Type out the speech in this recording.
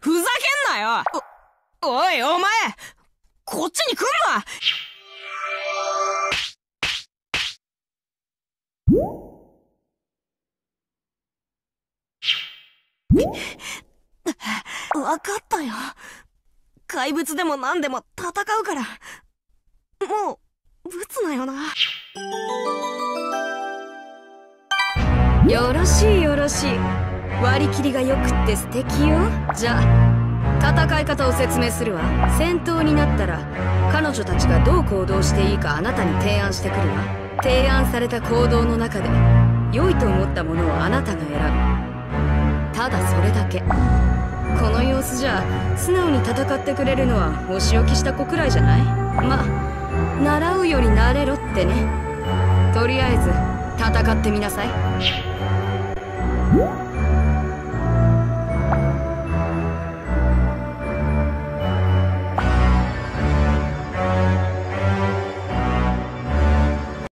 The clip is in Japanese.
ふざけんなよ。おおいお前。こっちに来んな。わかったよ。怪物でも何でも戦うから。もうぶつなよな。よろしいよろしい。割り切りがよくって素敵よ。じゃあ戦い方を説明するわ。戦闘になったら彼女たちがどう行動していいかあなたに提案してくるわ。提案された行動の中で良いと思ったものをあなたが選ぶ。ただそれだけ。この様子じゃ素直に戦ってくれるのはお仕置きした子くらいじゃない？ま習うより慣れろってね。とりあえず戦ってみなさい。